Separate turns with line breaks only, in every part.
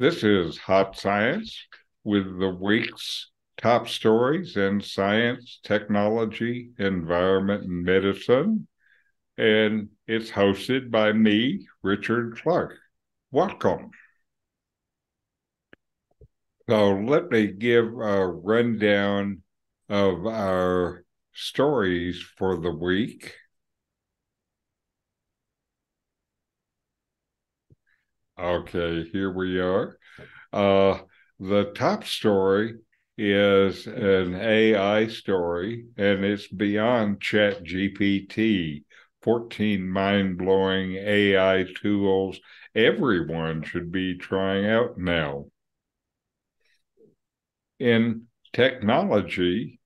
This is Hot Science with the week's top stories in science, technology, environment, and medicine. And it's hosted by me, Richard Clarke. Welcome. So let me give a rundown of our stories for the week. Okay, here we are. Uh, the top story is an AI story, and it's beyond Chat GPT. 14 mind blowing AI tools everyone should be trying out now. In technology,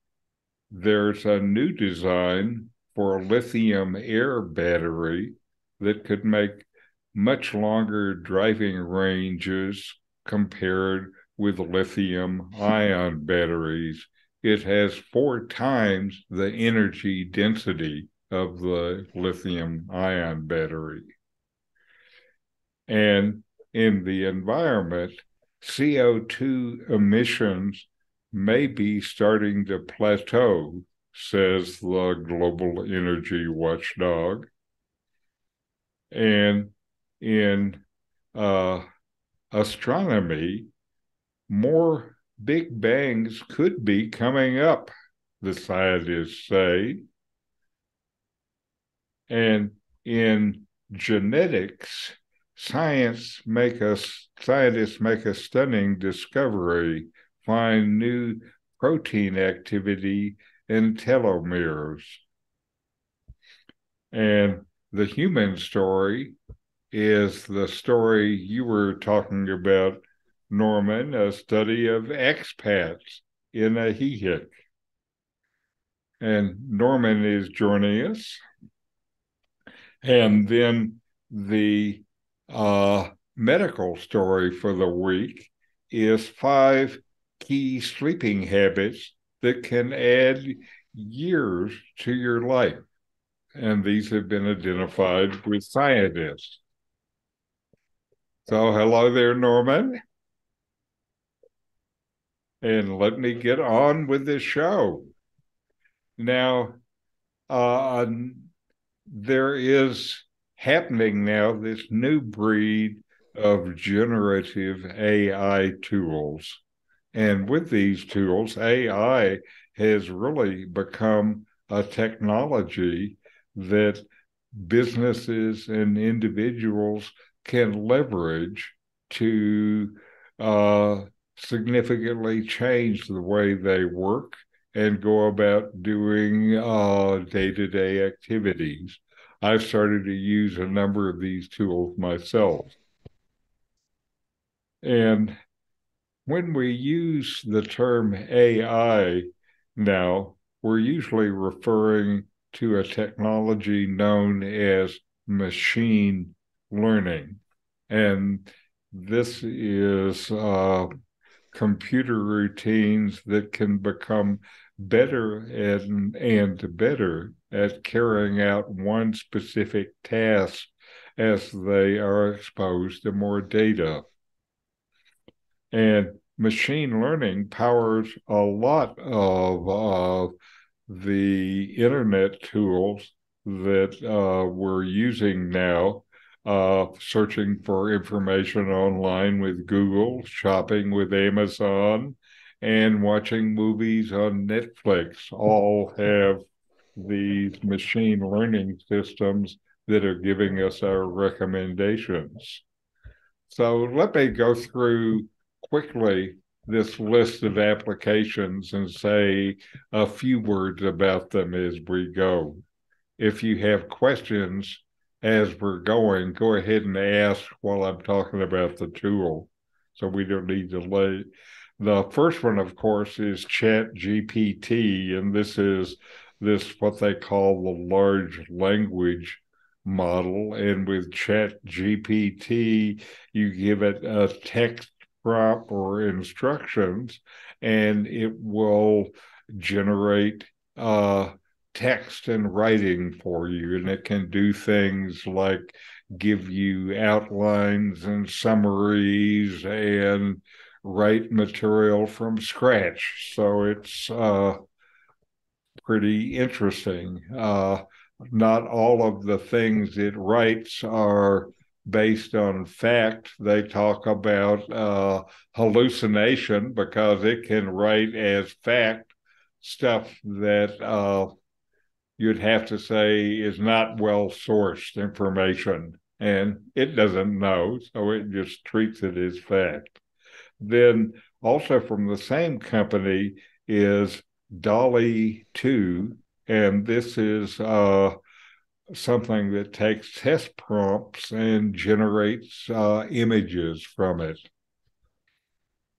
there's a new design for a lithium air battery that could make much longer driving ranges compared with lithium ion batteries. It has four times the energy density of the lithium ion battery. And in the environment, CO2 emissions may be starting to plateau, says the Global Energy Watchdog. And in uh, astronomy, more big bangs could be coming up, the scientists say. And in genetics, science make us scientists make a stunning discovery, find new protein activity in telomeres. And the human story is the story you were talking about, Norman, a study of expats in a Ajijic. And Norman is joining us. And then the uh, medical story for the week is five key sleeping habits that can add years to your life. And these have been identified with scientists. So, hello there, Norman. And let me get on with this show. Now, uh, there is happening now this new breed of generative AI tools. And with these tools, AI has really become a technology that businesses and individuals can leverage to uh, significantly change the way they work and go about doing day to day activities. I've started to use a number of these tools myself. And when we use the term AI now, we're usually referring to a technology known as machine learning. And this is uh, computer routines that can become better and, and better at carrying out one specific task as they are exposed to more data. And machine learning powers a lot of uh, the internet tools that uh, we're using now uh, searching for information online with Google, shopping with Amazon, and watching movies on Netflix all have these machine learning systems that are giving us our recommendations. So let me go through quickly this list of applications and say a few words about them as we go. If you have questions, as we're going, go ahead and ask while I'm talking about the tool so we don't need to lay. The first one, of course, is Chat GPT, and this is this what they call the large language model. And with Chat GPT, you give it a text prompt or instructions, and it will generate uh, text and writing for you, and it can do things like give you outlines and summaries and write material from scratch. So it's uh, pretty interesting. Uh, not all of the things it writes are based on fact. They talk about uh, hallucination because it can write as fact stuff that uh, you'd have to say is not well sourced information. And it doesn't know, so it just treats it as fact. Then, also from the same company, is DALL-E 2, and this is uh, something that takes test prompts and generates uh, images from it.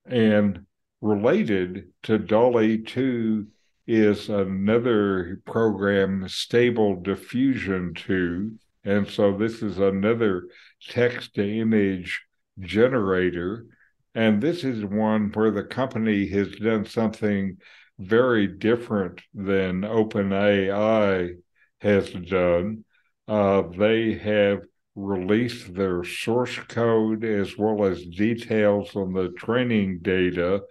And related to DALL-E 2 is another program, Stable Diffusion 2. And so this is another text to image generator. And this is one where the company has done something very different than OpenAI has done. Uh, they have released their source code as well as details on the training data.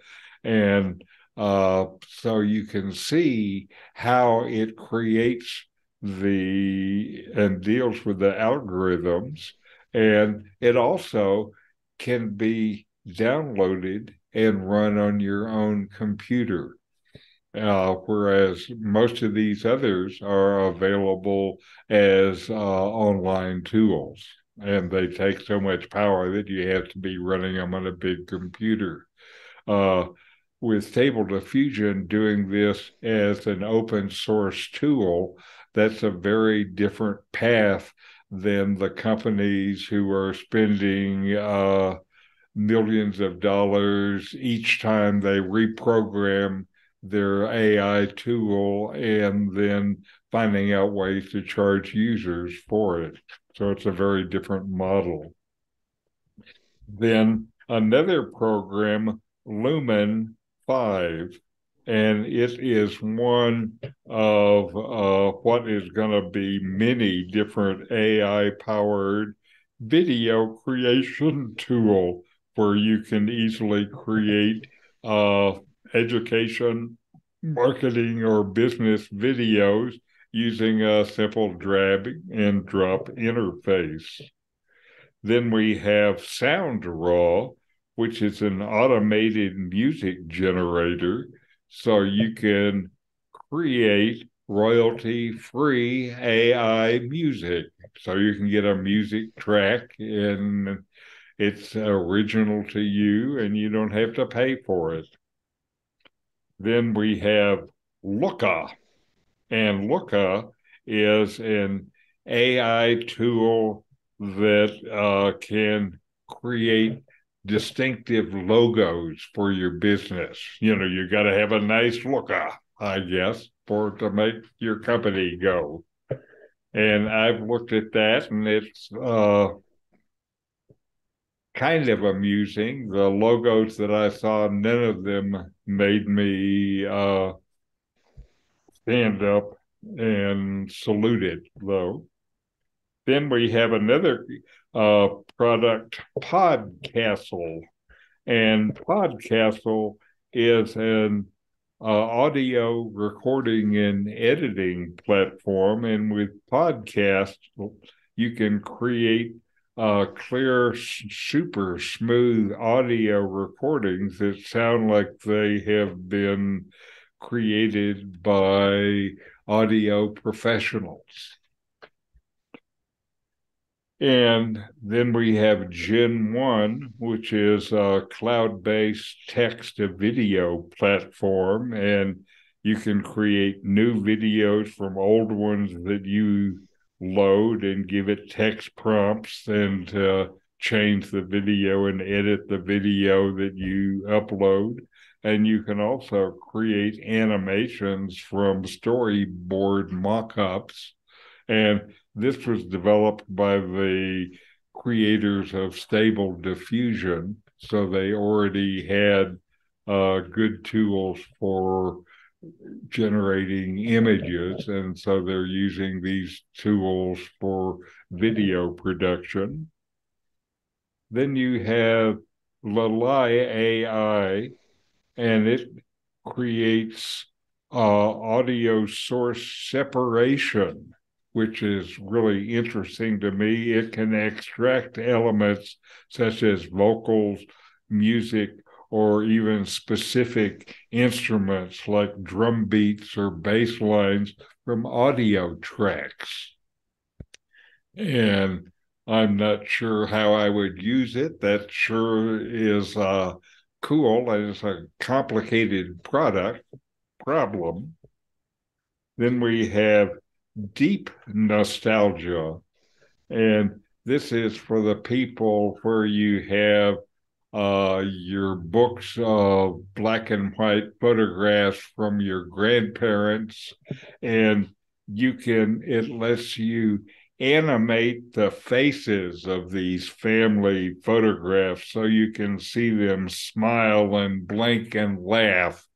And uh, so you can see how it creates the and deals with the algorithms. And it also can be downloaded and run on your own computer uh, whereas most of these others are available as uh, online tools. And they take so much power that you have to be running them on a big computer. Uh, with Stable Diffusion doing this as an open source tool, that's a very different path than the companies who are spending uh, millions of dollars each time they reprogram their AI tool and then finding out ways to charge users for it. So it's a very different model. Then another program, Lumen 5, and it is one of uh, what is going to be many different AI powered video creation tool where you can easily create uh, education, marketing, or business videos using a simple drag and drop interface. Then we have SoundRaw, which is an automated music generator. So you can create royalty free AI music. So you can get a music track and it's original to you and you don't have to pay for it. Then we have Looka, and Looka is an AI tool that uh, can create distinctive logos for your business. You know, you got to have a nice Looka, I guess, for to make your company go. And I've looked at that, and it's uh, kind of amusing. The logos that I saw, none of them made me uh, stand up and salute it, though. Then we have another uh, product, Podcastle. And Podcastle is an uh, audio recording and editing platform. And with podcast, you can create uh, clear, super smooth audio recordings that sound like they have been created by audio professionals. And then we have Gen 1, which is a cloud based text to video platform. And you can create new videos from old ones that you load and give it text prompts and uh, change the video and edit the video that you upload. And you can also create animations from storyboard mock-ups. And this was developed by the creators of Stable Diffusion. So they already had uh, good tools for generating images. And so they're using these tools for video production. Then you have LALAL.AI, and it creates uh, audio source separation, which is really interesting to me. It can extract elements such as vocals, music, or even specific instruments like drum beats or bass lines from audio tracks. And I'm not sure how I would use it. That sure is uh, cool. It's a complicated product problem. Then we have deep nostalgia. And this is for the people where you have uh, your books of black and white photographs from your grandparents, and you can, it lets you animate the faces of these family photographs so you can see them smile and blink and laugh.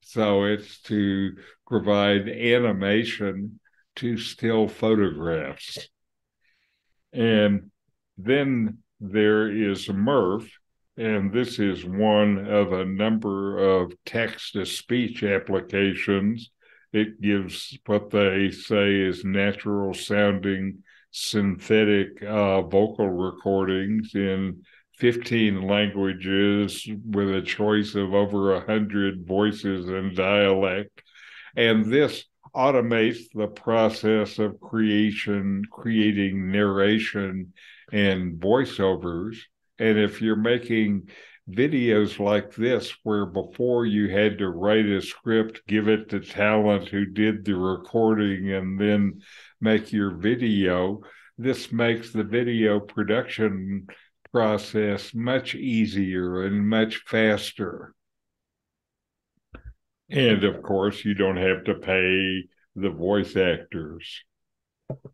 So it's to provide animation to still photographs. And then there is Murf, and this is one of a number of text to speech applications. It gives what they say is natural sounding synthetic uh, vocal recordings in 15 languages with a choice of over 100 voices and dialect. And this automates the process of creation, creating narration and voiceovers and if you're making videos like this, where before you had to write a script, give it to talent who did the recording, and then make your video, this makes the video production process much easier and much faster. And of course, you don't have to pay the voice actors.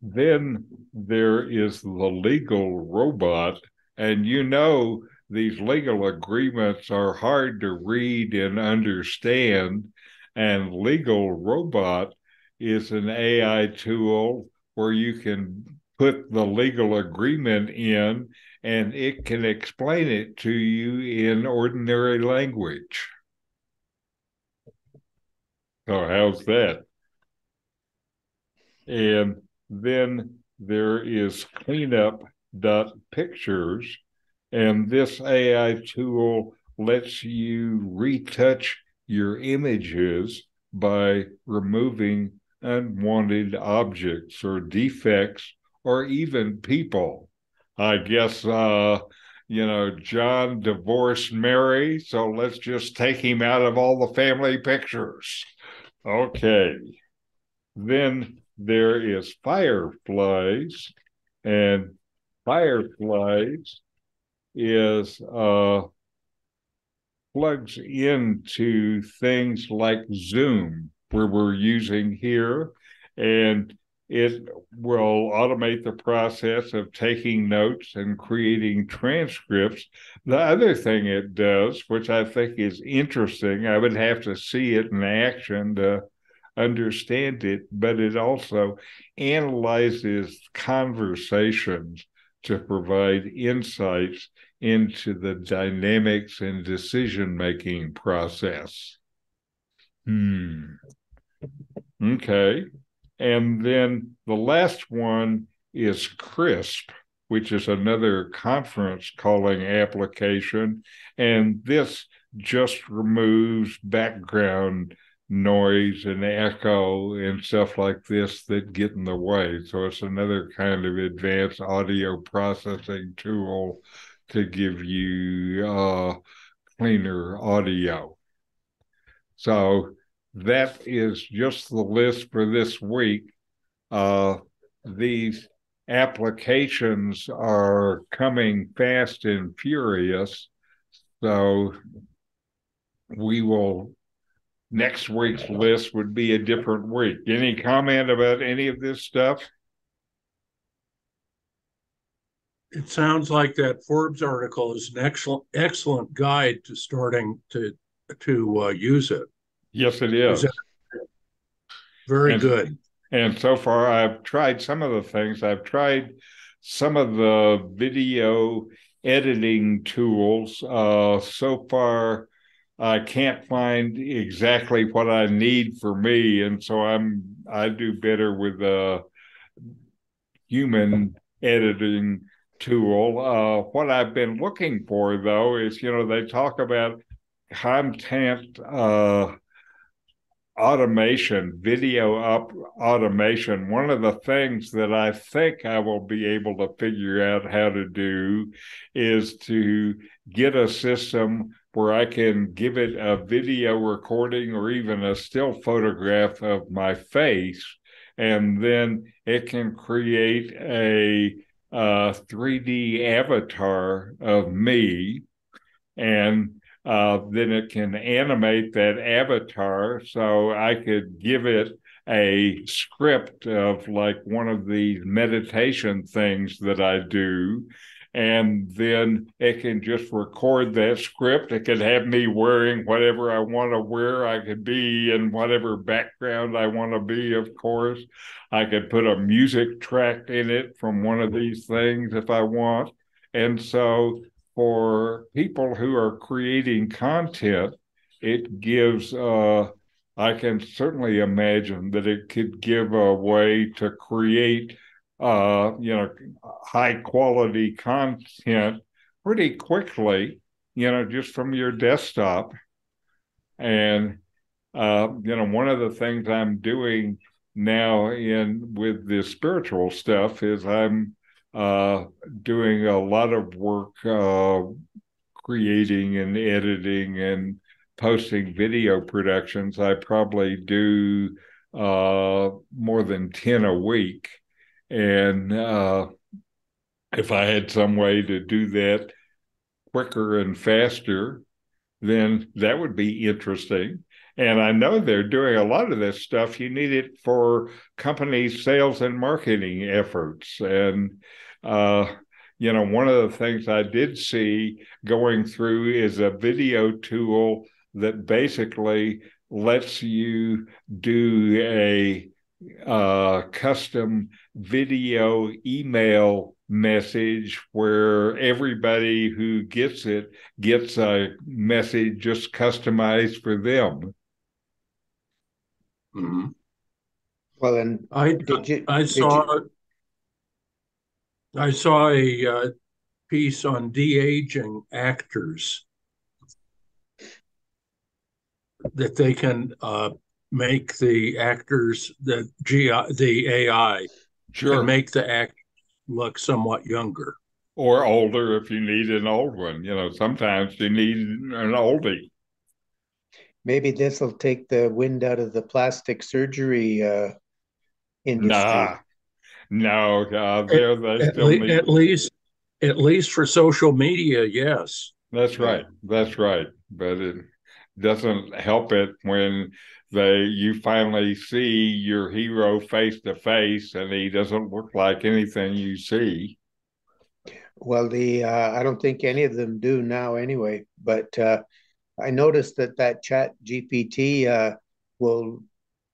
Then there is the legal robot and you know, these legal agreements are hard to read and understand. And Legal Robot is an AI tool where you can put the legal agreement in and it can explain it to you in ordinary language. So, how's that? And then there is cleanup dot pictures, and this AI tool lets you retouch your images by removing unwanted objects or defects or even people. I guess uh, you know, John divorced Mary, so let's just take him out of all the family pictures. Okay. Then there is fireflies, and Fireflies is uh, plugs into things like Zoom, where we're using here, and it will automate the process of taking notes and creating transcripts. The other thing it does, which I think is interesting, I would have to see it in action to understand it, but it also analyzes conversations to provide insights into the dynamics and decision making process. Hmm. Okay. And then the last one is Krisp, which is another conference calling application. And this just removes background noise and echo and stuff like this that get in the way. So it's another kind of advanced audio processing tool to give you uh, cleaner audio. So that is just the list for this week. Uh, these applications are coming fast and furious. So we will next week's list would be a different week. Any comment about any of this stuff?
It sounds like that Forbes article is an excellent excellent guide to starting to to uh, use it.
Yes, it is. is
very and, good.
And so far, I've tried some of the things. I've tried some of the video editing tools. Uh, so far, I can't find exactly what I need for me, and so I'm I do better with a human editing tool. Uh, what I've been looking for, though, is you know they talk about content uh, automation, video up automation, one of the things that I think I will be able to figure out how to do is to get a system where I can give it a video recording or even a still photograph of my face, and then it can create a, uh, a 3D avatar of me. And uh, then it can animate that avatar. So I could give it a script of like one of the meditation things that I do. And then it can just record that script. It could have me wearing whatever I want to wear. I could be in whatever background I want to be, of course. I could put a music track in it from one of these things if I want. And so for people who are creating content, it gives, uh, I can certainly imagine that it could give a way to create, uh, you know, high quality content pretty quickly, you know, just from your desktop. And, uh, you know, one of the things I'm doing now in with the spiritual stuff is I'm uh, doing a lot of work uh, creating and editing and posting video productions. I probably do uh, more than 10 a week. And uh, if I had some way to do that quicker and faster, then that would be interesting. And I know they're doing a lot of this stuff. You need it for companies' sales and marketing efforts. And, uh, you know, one of the things I did see going through is a video tool that basically lets you do a uh, custom video email message where everybody who gets it gets a message just customized for them.
Mm-hmm. Well, and
I you, I saw you... I saw a uh, piece on de aging actors. That they can uh, make the actors the GI, the AI
sure.
make the act look somewhat younger.
Or older if you need an old one. You know, sometimes you need an oldie.
Maybe this will take the wind out of the plastic surgery uh, industry.
Nah, no, uh, there they
at, still le- need... at least at least for social media, yes.
That's right. That's right. But it doesn't help it when they you finally see your hero face to face and he doesn't look like anything you see.
Well, the uh, I don't think any of them do now anyway. But uh, I noticed that that Chat GPT uh, will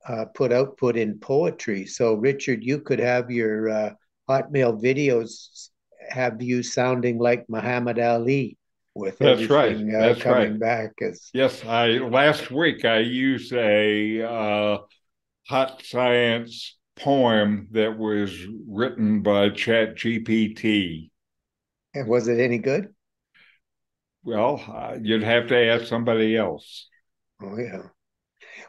uh, put output in poetry. So, Richard, you could have your uh, Hotmail videos have you sounding like Muhammad Ali with
that's right. Uh, that's
coming
right.
back. As...
Yes, I last week I used a uh, hot science poem that was written by Chat GPT.
And was it any good?
Well, uh, you'd have to ask somebody else.
Oh, yeah.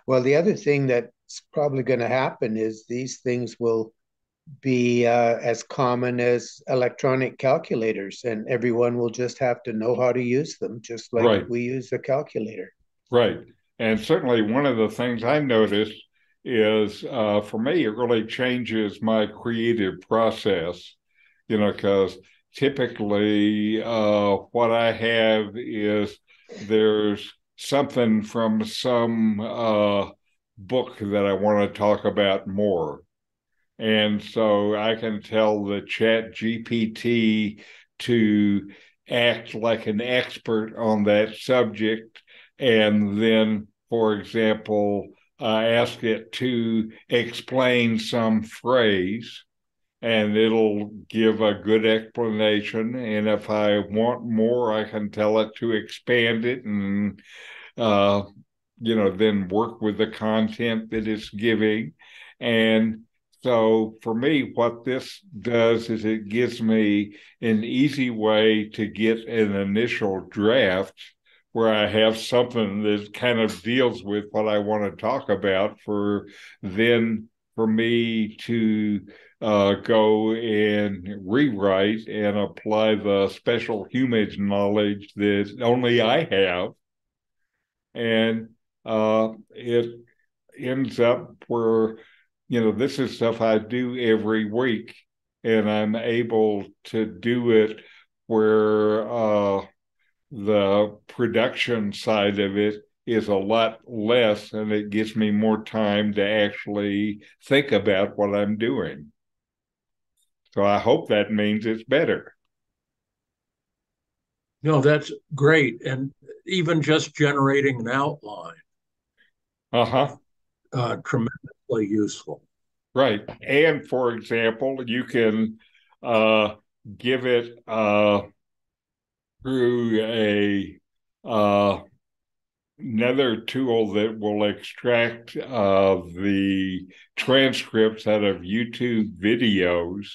Well, the other thing that's probably going to happen is these things will be uh, as common as electronic calculators, and everyone will just have to know how to use them, just like right. we use a calculator.
Right. And certainly, one of the things I noticed is uh, for me, it really changes my creative process, you know, because typically uh, what I have is there's something from some uh, book that I want to talk about more. And so I can tell the chat GPT to act like an expert on that subject. And then for example, uh, ask it to explain some phrase and it'll give a good explanation. And if I want more, I can tell it to expand it and, uh, you know, then work with the content that it's giving. And so for me, what this does is it gives me an easy way to get an initial draft where I have something that kind of deals with what I want to talk about for then for me to uh, go and rewrite and apply the special HuMIDS knowledge that only I have. And uh, it ends up where, you know, this is stuff I do every week, and I'm able to do it where uh, the production side of it is a lot less and it gives me more time to actually think about what I'm doing. So I hope that means it's better.
No, that's great. And even just generating an outline.
Uh-huh.
Uh, tremendously useful.
Right. And for example, you can uh, give it uh, through a uh, another tool that will extract uh, the transcripts out of YouTube videos.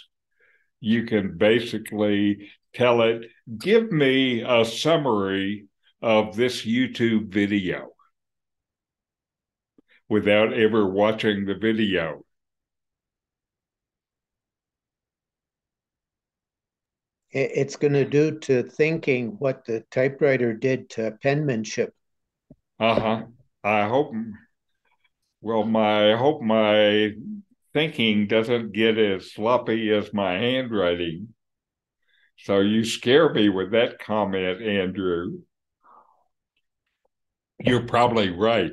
You can basically tell it, give me a summary of this YouTube video without ever watching the video.
It's going to do to thinking what the typewriter did to penmanship.
Uh huh. I hope. Well, my I hope my thinking doesn't get as sloppy as my handwriting. So you scare me with that comment, Andrew. You're probably right.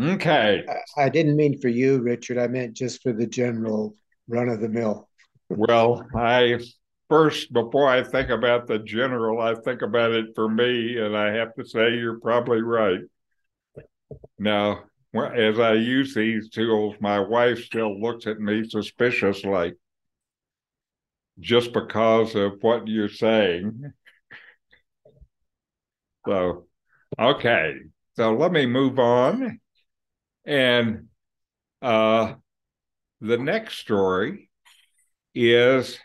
Okay.
I, I didn't mean for you, Richard. I meant just for the general run of the mill.
well, I first, before I think about the general, I think about it for me, and I have to say you're probably right. Now, as I use these tools, my wife still looks at me suspicious, like just because of what you're saying. So, okay. So let me move on. And uh, the next story is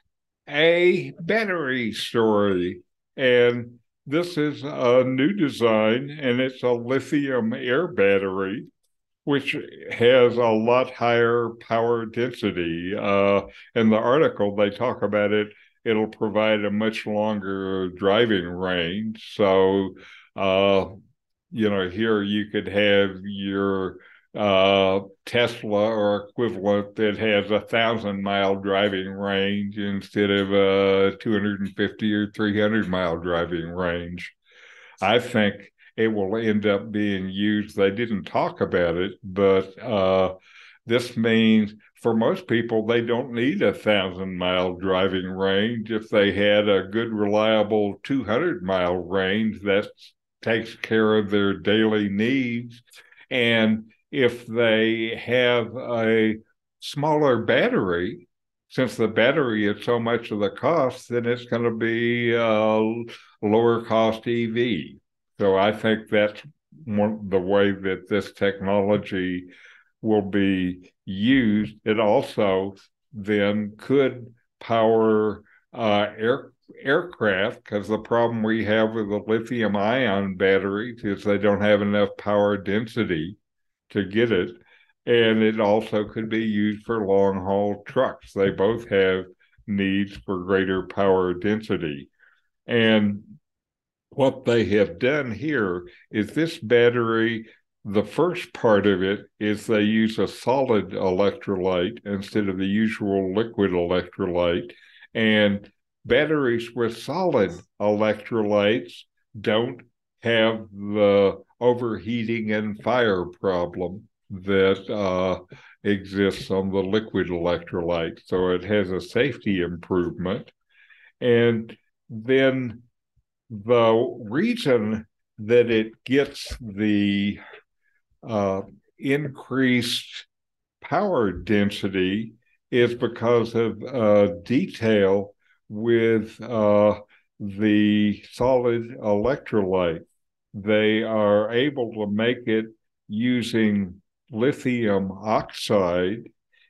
a battery story. And this is a new design, and it's a lithium air battery, which has a lot higher power density. Uh, in the article, they talk about it. It'll provide a much longer driving range. So, uh, you know, here you could have your uh, Tesla or equivalent that has a thousand mile driving range instead of a 250 or 300 mile driving range. I think it will end up being used. They didn't talk about it, but uh, this means for most people, they don't need a thousand mile driving range. If they had a good, reliable 200 mile range, that takes care of their daily needs. And if they have a smaller battery, since the battery is so much of the cost, then it's going to be a lower cost EV. So I think that's one the way that this technology will be used. It also then could power uh, air aircraft because the problem we have with the lithium ion batteries is they don't have enough power density to get it. And it also could be used for long haul trucks. They both have needs for greater power density. And what they have done here is this battery, the first part of it is they use a solid electrolyte instead of the usual liquid electrolyte. And batteries with solid electrolytes don't have the overheating and fire problem that uh, exists on the liquid electrolyte. So it has a safety improvement. And then the reason that it gets the uh, increased power density is because of uh, detail with uh, the solid electrolyte. They are able to make it using lithium oxide,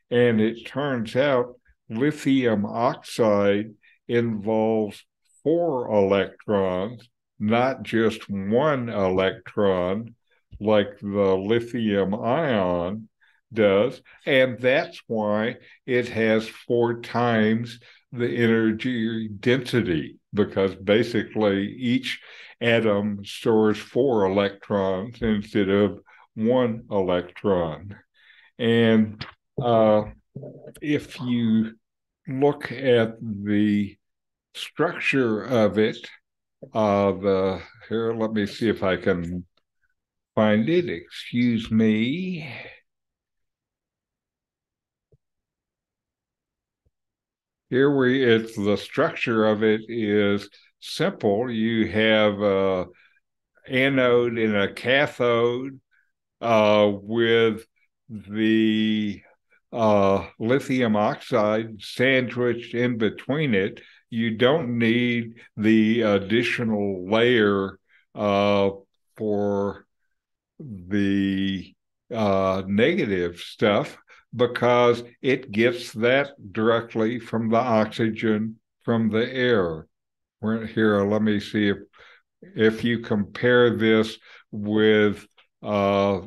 and it turns out lithium oxide involves four electrons, not just one electron like the lithium ion does. And that's why it has four times the energy density, because basically each atom stores four electrons instead of one electron. And uh, if you look at the structure of it, uh, the here, let me see if I can find it. Excuse me. Here we, it's the structure of it is simple. You have a anode and a cathode uh, with the uh, lithium oxide sandwiched in between it. You don't need the additional layer uh, for the uh, negative stuff because it gets that directly from the oxygen from the air. Here. Let me see if if you compare this with uh,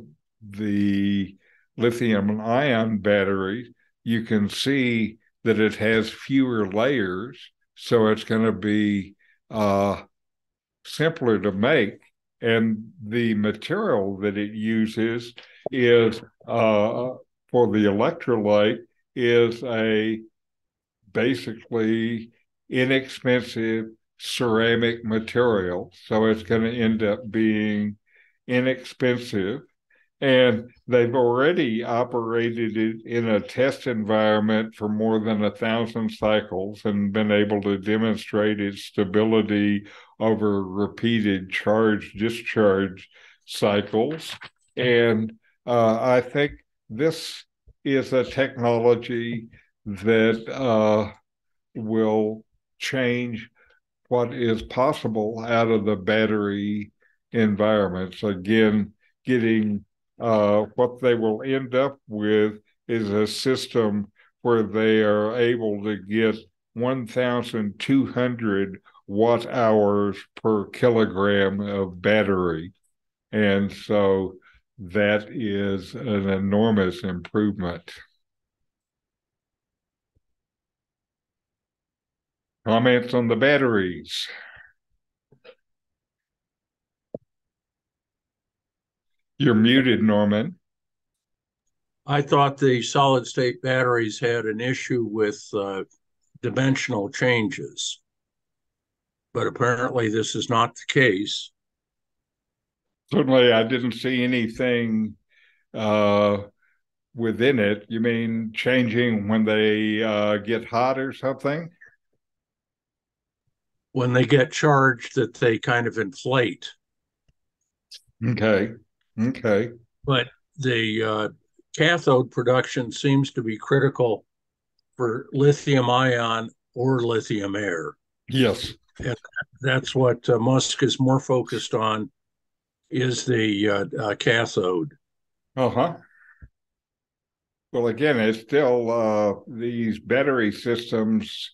the lithium ion battery, you can see that it has fewer layers, so it's going to be uh, simpler to make. And the material that it uses is uh, for the electrolyte is a basically inexpensive ceramic material. So it's going to end up being inexpensive. And they've already operated it in a test environment for more than a thousand cycles and been able to demonstrate its stability over repeated charge discharge cycles. And uh, I think this is a technology that uh, will change what is possible out of the battery environments. Again, getting uh, what they will end up with is a system where they are able to get 1,200 watt hours per kilogram of battery. And so that is an enormous improvement. Comments on the batteries? You're muted, Norman.
I thought the solid state batteries had an issue with uh, dimensional changes, but apparently this is not the case
certainly I didn't see anything uh, within it. You mean changing when they uh, get hot or something?
When they get charged, that they kind of inflate.
Okay. Okay.
But the uh, cathode production seems to be critical for lithium ion or lithium air.
Yes.
And that's what uh, Musk is more focused on is the uh, uh, cathode.
Uh huh. Well, again, it's still uh, these battery systems.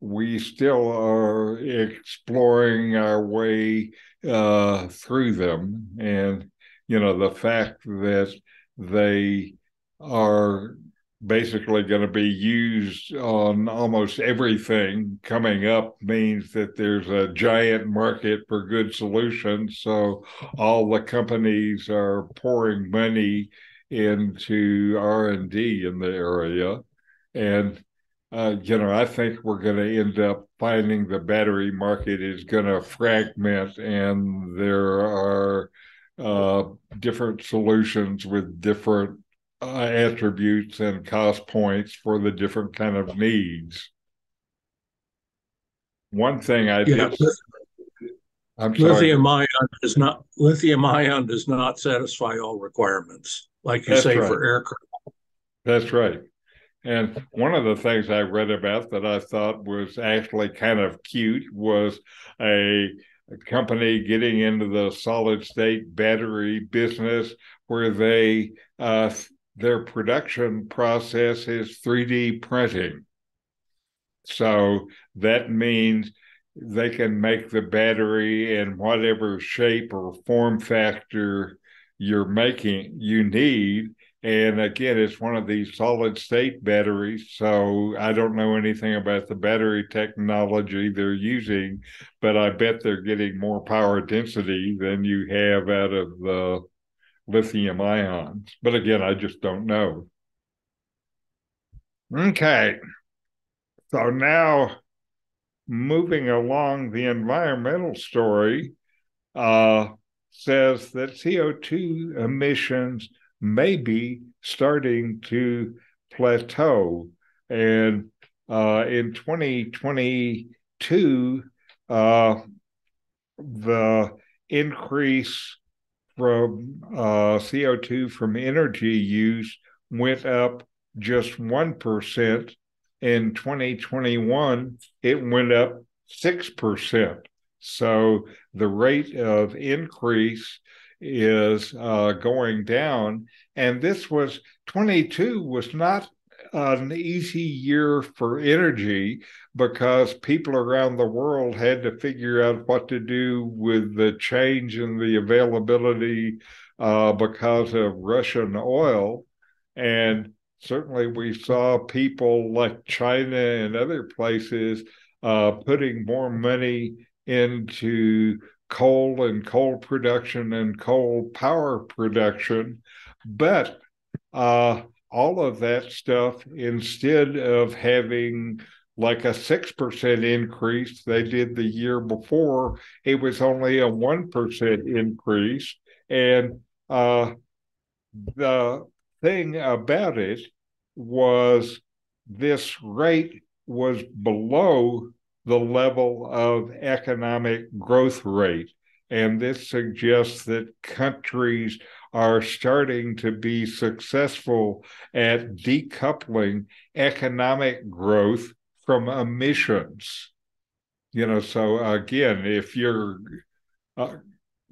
We still are exploring our way uh, through them, and you know the fact that they are basically going to be used on almost everything. Coming up means that there's a giant market for good solutions. So all the companies are pouring money into r&d in the area. And uh, you know i think we're going to end up finding the battery market is going to fragment and there are uh, different solutions with different uh, attributes and cost points for the different kind of needs. One thing I yeah. did, I'm sorry.
Lithium ion does not lithium ion does not satisfy all requirements, like you
That's
say
right.
for aircraft.
That's right. And one of the things I read about that I thought was actually kind of cute was a, a company getting into the solid state battery business where they uh, their production process is 3D printing. So that means they can make the battery in whatever shape or form factor you're making you need and again, it's one of these solid state batteries. So I don't know anything about the battery technology they're using, but I bet they're getting more power density than you have out of the lithium ions. But again, I just don't know. Okay. So now moving along the environmental story uh, says that CO2 emissions may be starting to plateau. And uh, in 2022, uh, the increase from uh, CO2 from energy use went up just 1%. In 2021, it went up 6%. So the rate of increase is uh, going down. And this was 22 was not an easy year for energy because people around the world had to figure out what to do with the change in the availability uh, because of Russian oil. And certainly we saw people like China and other places uh, putting more money into coal and coal production and coal power production. But uh, all of that stuff, instead of having like a 6% increase they did the year before, it was only a 1% increase. And uh, the thing about it was this rate was below the level of economic growth rate. And this suggests that countries are starting to be successful at decoupling economic growth from emissions. You know, so again, if you're uh,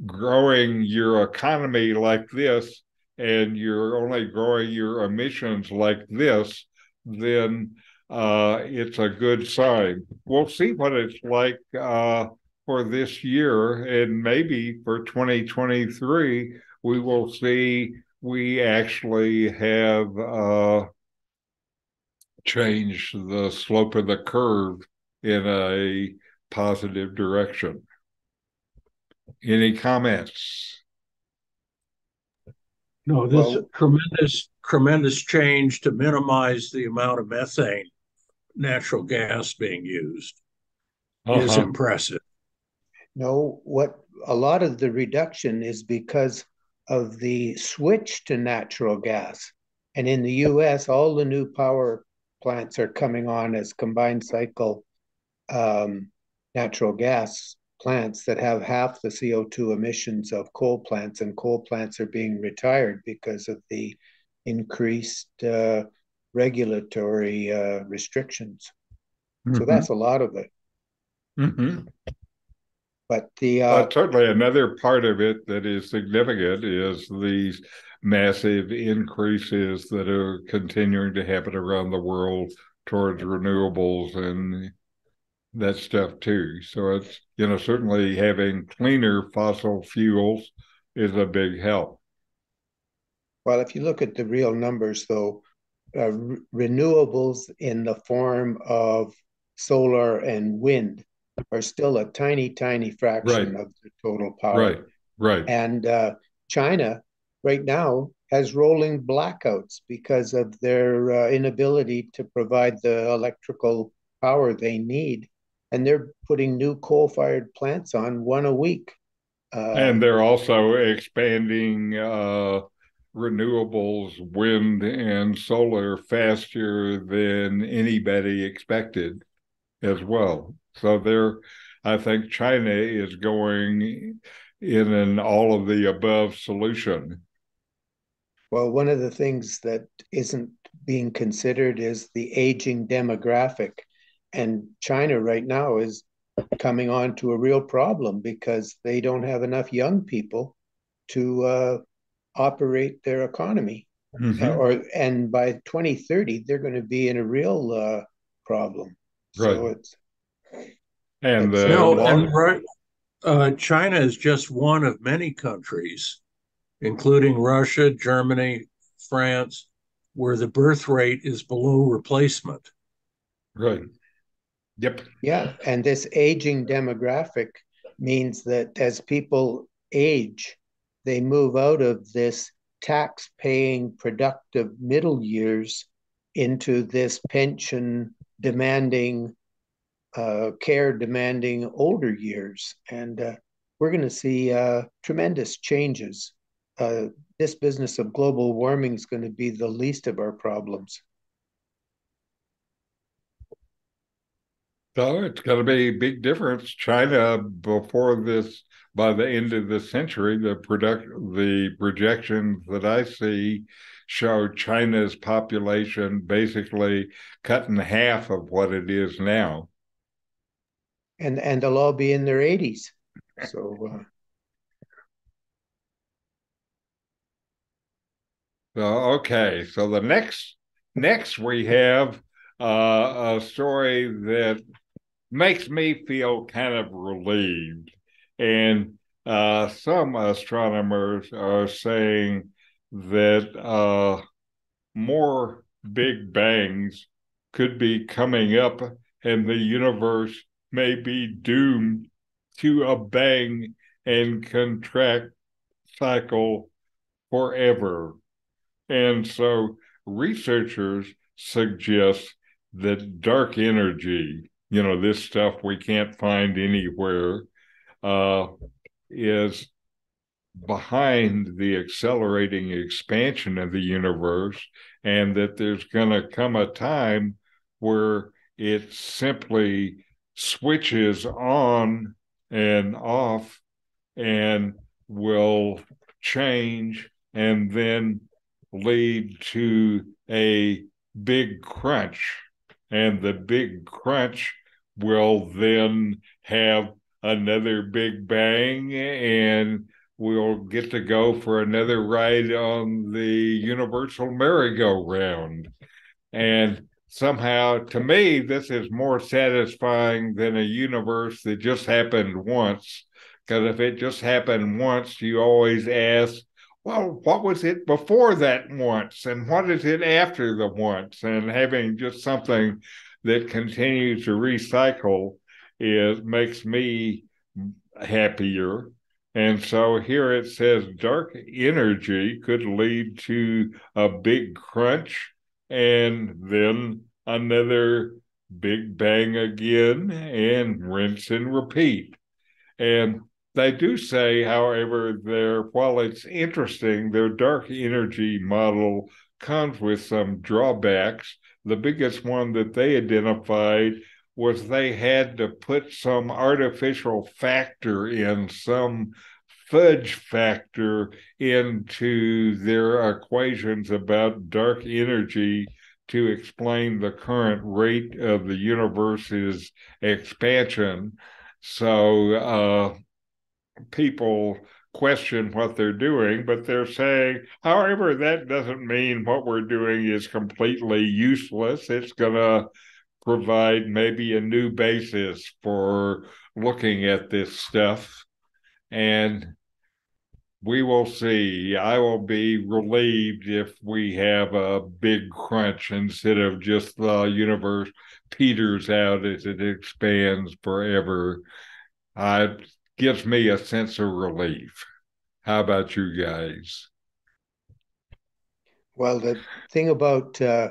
growing your economy like this and you're only growing your emissions like this, then uh, it's a good sign. We'll see what it's like uh, for this year, and maybe for 2023, we will see we actually have uh, changed the slope of the curve in a positive direction. Any comments?
No, this well, tremendous, tremendous change to minimize the amount of methane natural gas being used uh-huh. is impressive.
No, what a lot of the reduction is because of the switch to natural gas. And in the US, all the new power plants are coming on as combined cycle um, natural gas plants that have half the CO2 emissions of coal plants, and coal plants are being retired because of the increased uh, regulatory uh, restrictions. Mm-hmm. So that's a lot of it.
Mm-hmm.
But the
uh, certainly another part of it that is significant is these massive increases that are continuing to happen around the world towards renewables and that stuff too. So it's you know certainly having cleaner fossil fuels is a big help.
Well, if you look at the real numbers, though, uh, re- renewables in the form of solar and wind are still a tiny, tiny fraction right. of the total power.
Right, right.
And uh, China right now has rolling blackouts because of their uh, inability to provide the electrical power they need. And they're putting new coal fired plants on one a week.
Uh, and they're also expanding uh, renewables, wind and solar faster than anybody expected as well. So they're, I think China is going in an all of the above solution.
Well, one of the things that isn't being considered is the aging demographic. And China right now is coming on to a real problem because they don't have enough young people to uh, operate their economy. Mm-hmm. or and by 2030 they're going to be in a real uh, problem. Right. So it's
and uh, no, and right, uh, China is just one of many countries, including Russia, Germany, France, where the birth rate is below replacement.
Right. Yep.
Yeah, and this aging demographic means that as people age, they move out of this tax paying productive middle years into this pension demanding uh, care demanding older years. And uh, we're going to see uh, tremendous changes. Uh, this business of global warming is going to be the least of our problems.
So it's going to be a big difference. China, before this, by the end of the century, the product, the projections that I see show China's population basically cut in half of what it is now
and and they'll all be in their 80s. So. Uh,
so okay, so the next next we have uh, a story that makes me feel kind of relieved, and uh, some astronomers are saying that uh, more big bangs could be coming up, and the universe may be doomed to a bang and contract cycle forever. And so researchers suggest that dark energy, you know, this stuff we can't find anywhere, uh, is behind the accelerating expansion of the universe, and that there's going to come a time where it's simply switches on and off and will change and then lead to a big crunch. And the big crunch will then have another big bang and we'll get to go for another ride on the universal merry-go-round. And somehow to me this is more satisfying than a universe that just happened once. Because if it just happened once you always ask well what was it before that once? And what is it after the once? And having just something that continues to recycle is makes me happier. And so here it says dark energy could lead to a big crunch and then another big bang again and rinse and repeat. And they do say, however, there while it's interesting, their dark energy model comes with some drawbacks. The biggest one that they identified was they had to put some artificial factor in, some fudge factor into their equations about dark energy to explain the current rate of the universe's expansion. So uh, people question what they're doing, but they're saying, however, that doesn't mean what we're doing is completely useless. It's going to provide maybe a new basis for looking at this stuff. And we will see. I will be relieved if we have a big crunch instead of just the universe peters out as it expands forever. It gives me a sense of relief. How about you guys?
Well, the thing about uh,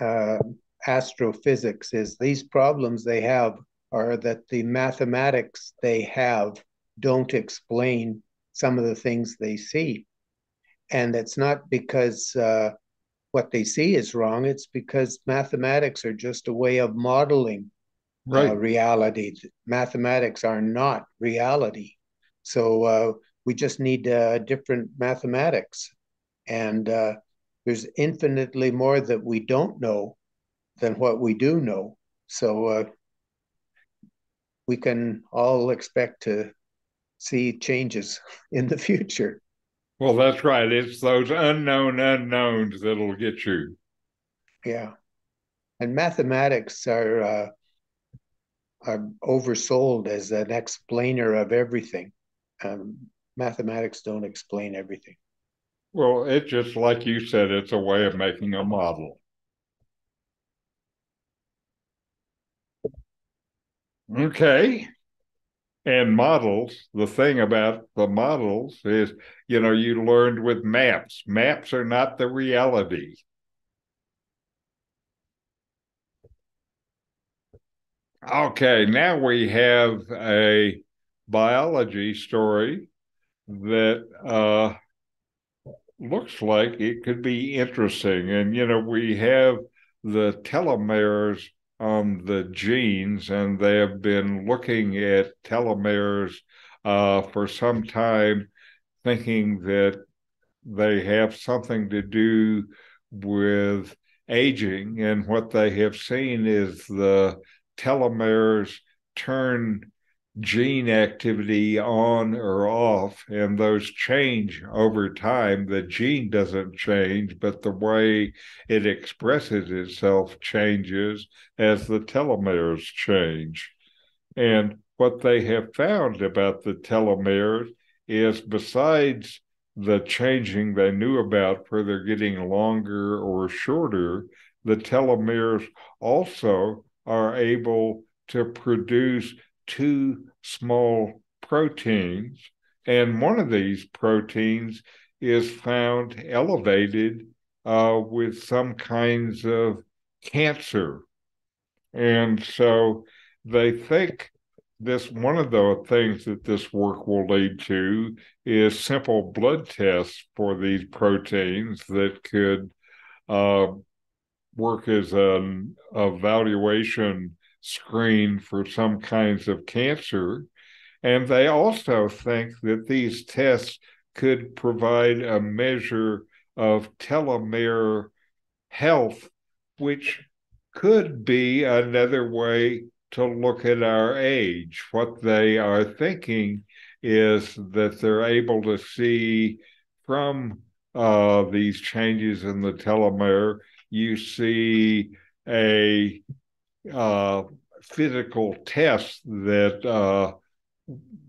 uh, astrophysics is these problems they have are that the mathematics they have don't explain some of the things they see. And it's not because uh, what they see is wrong, it's because mathematics are just a way of modeling right. uh, reality. Mathematics are not reality. So uh, we just need uh, different mathematics. And uh, there's infinitely more that we don't know than what we do know. So uh, we can all expect to see changes in the future.
Well, that's right. It's those unknown unknowns that'll get you.
Yeah. And mathematics are uh, are oversold as an explainer of everything. Um, mathematics don't explain everything.
Well, it's just like you said, it's a way of making a model. Okay. And models, the thing about the models is, you know, you learned with maps. Maps are not the reality. Okay, now we have a biology story that uh, looks like it could be interesting. And, you know, we have the telomeres on the genes, and they have been looking at telomeres uh, for some time, thinking that they have something to do with aging. And what they have seen is the telomeres turn gene activity on or off, and those change over time. The gene doesn't change, but the way it expresses itself changes as the telomeres change. And what they have found about the telomeres is besides the changing they knew about, where they're getting longer or shorter, the telomeres also are able to produce two small proteins. And one of these proteins is found elevated uh, with some kinds of cancer. And so they think this one of the things that this work will lead to is simple blood tests for these proteins that could uh, work as an evaluation screen for some kinds of cancer. And they also think that these tests could provide a measure of telomere health, which could be another way to look at our age. What they are thinking is that they're able to see from uh, these changes in the telomere, you see a uh, physical tests that uh,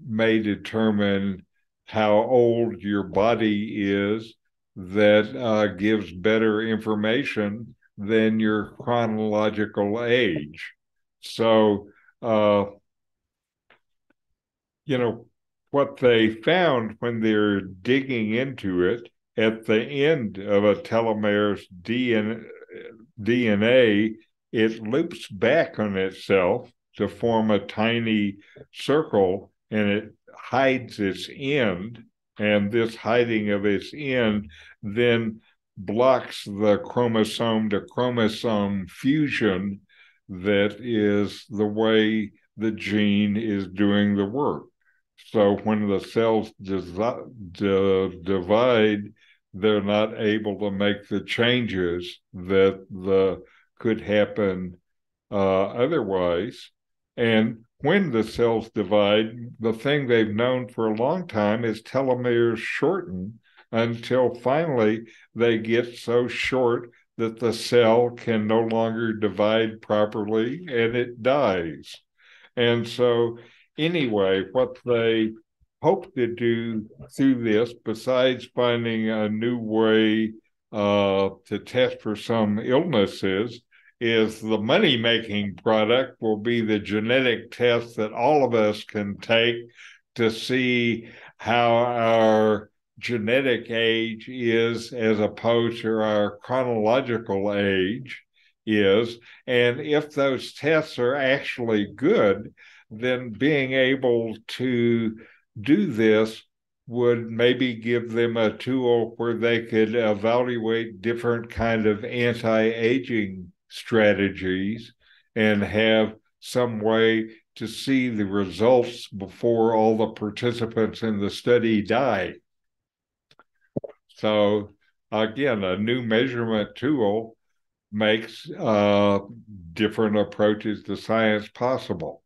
may determine how old your body is that uh, gives better information than your chronological age. So, uh, you know, what they found when they're digging into it at the end of a telomere's DNA, DNA it loops back on itself to form a tiny circle and it hides its end. And this hiding of its end then blocks the chromosome to chromosome fusion that is the way the gene is doing the work. So when the cells divide, they're not able to make the changes that the could happen uh, otherwise. And when the cells divide, the thing they've known for a long time is telomeres shorten until finally they get so short that the cell can no longer divide properly and it dies. And so, anyway, what they hope to do through this, besides finding a new way uh, to test for some illnesses, is the money making product will be the genetic test that all of us can take to see how our genetic age is as opposed to our chronological age is. And if those tests are actually good, then being able to do this would maybe give them a tool where they could evaluate different kind of anti-aging strategies and have some way to see the results before all the participants in the study die. So, again, a new measurement tool makes uh, different approaches to science possible.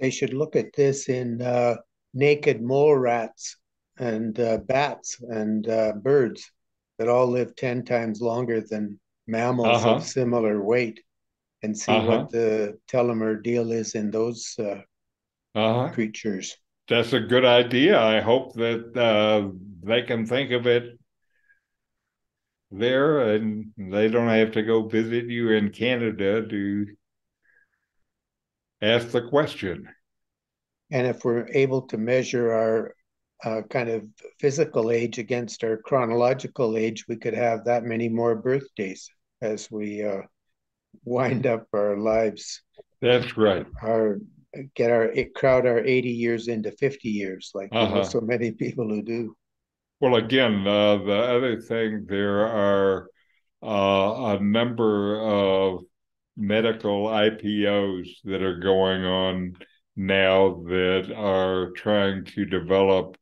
They should look at this in uh, naked mole rats and uh, bats and uh, birds that all live 10 times longer than mammals uh-huh. of similar weight and see uh-huh. what the telomere deal is in those uh, uh-huh. creatures.
That's a good idea. I hope that uh, they can think of it there and they don't have to go visit you in Canada to ask the question.
And if we're able to measure our uh, kind of physical age against our chronological age, we could have that many more birthdays as we uh, wind up our lives.
That's right.
Our get our crowd our 80 years into 50 years, like uh-huh. so many people who do.
Well, again, uh, the other thing, there are uh, a number of medical IPOs that are going on now that are trying to develop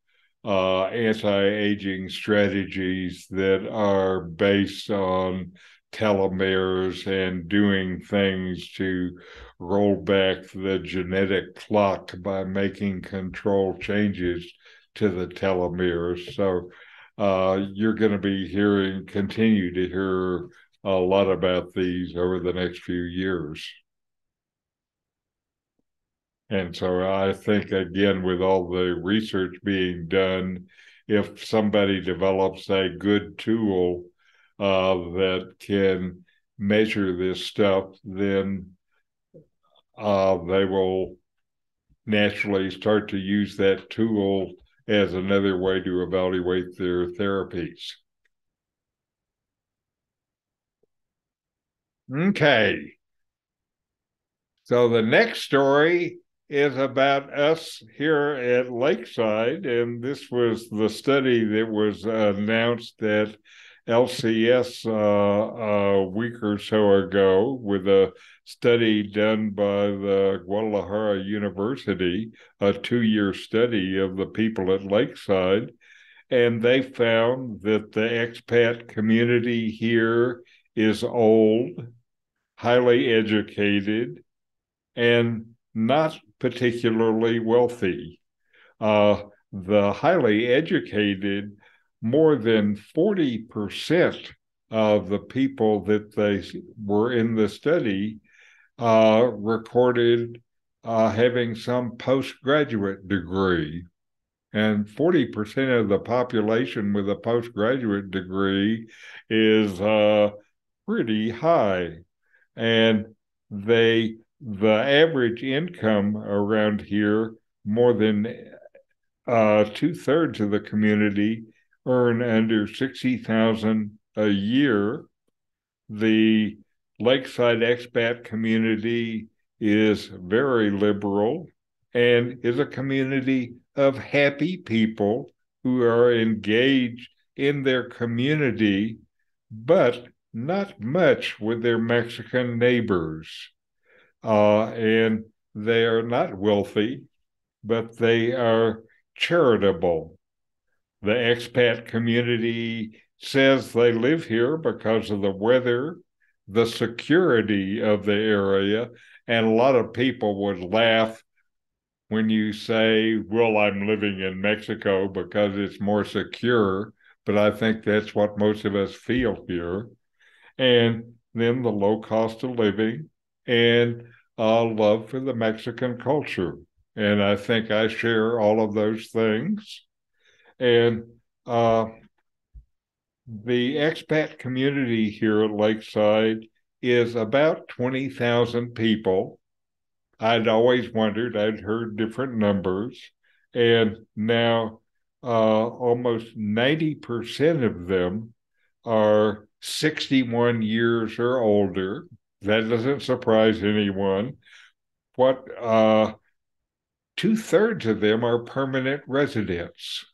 uh, anti-aging strategies that are based on telomeres and doing things to roll back the genetic clock by making control changes to the telomeres. So uh, you're going to be hearing, continue to hear a lot about these over the next few years. And so I think, again, with all the research being done, if somebody develops a good tool uh, that can measure this stuff, then uh, they will naturally start to use that tool as another way to evaluate their therapies. Okay. So the next story is about us here at Lakeside, and this was the study that was announced at LCS uh, a week or so ago with a study done by the Guadalajara University, a two year study of the people at Lakeside. And they found that the expat community here is old, highly educated, and not particularly wealthy. Uh, the highly educated more than 40% of the people that they were in the study uh, recorded uh, having some postgraduate degree. And 40% of the population with a postgraduate degree is uh, pretty high. And they, the average income around here, more than uh, two thirds of the community earn under 60,000 a year. The Lakeside expat community is very liberal and is a community of happy people who are engaged in their community, but not much with their Mexican neighbors. Uh, and they are not wealthy, but they are charitable the expat community says they live here because of the weather, the security of the area, and a lot of people would laugh when you say, Well, I'm living in Mexico because it's more secure. But I think that's what most of us feel here. And then the low cost of living and uh, love for the Mexican culture. And I think I share all of those things. And uh, the expat community here at Lakeside is about 20,000 people. I'd always wondered, I'd heard different numbers, and now uh, almost 90% of them are 61 years or older. That doesn't surprise anyone. What uh, two thirds of them are permanent residents.